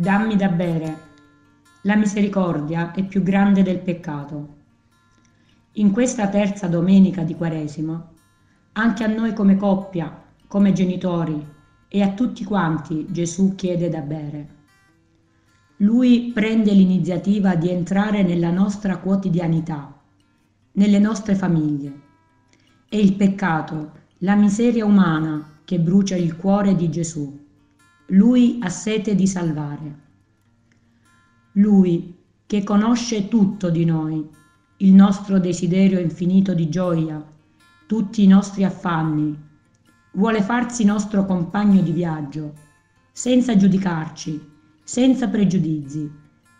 dammi da bere. La misericordia è più grande del peccato. In questa terza domenica di Quaresima, anche a noi come coppia, come genitori e a tutti quanti Gesù chiede da bere. Lui prende l'iniziativa di entrare nella nostra quotidianità, nelle nostre famiglie. È il peccato, la miseria umana che brucia il cuore di Gesù. Lui ha sete di salvare. Lui che conosce tutto di noi, il nostro desiderio infinito di gioia, tutti i nostri affanni, vuole farsi nostro compagno di viaggio, senza giudicarci, senza pregiudizi,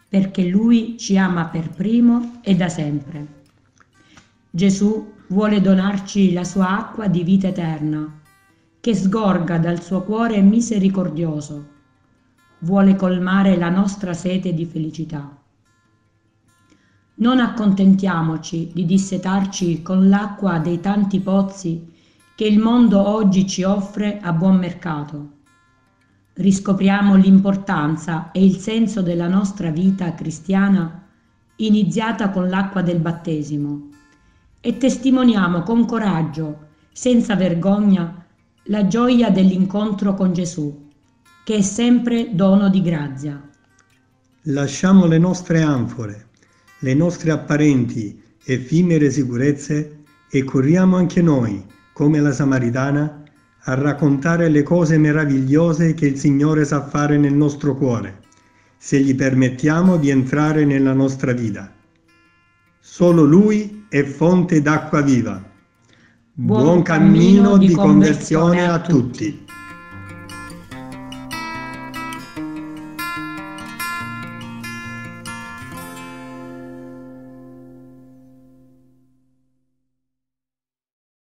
perché Lui ci ama per primo e da sempre. Gesù vuole donarci la sua acqua di vita eterna, che sgorga dal suo cuore misericordioso, vuole colmare la nostra sete di felicità. Non accontentiamoci di dissetarci con l'acqua dei tanti pozzi che il mondo oggi ci offre a buon mercato. Riscopriamo l'importanza e il senso della nostra vita cristiana iniziata con l'acqua del battesimo e testimoniamo con coraggio, senza vergogna, la gioia dell'incontro con Gesù, che è sempre dono di grazia. Lasciamo le nostre anfore, le nostre apparenti, effimere sicurezze e corriamo anche noi, come la Samaritana, a raccontare le cose meravigliose che il Signore sa fare nel nostro cuore, se gli permettiamo di entrare nella nostra vita. Solo Lui è fonte d'acqua viva. Buon, cammino di conversione a tutti.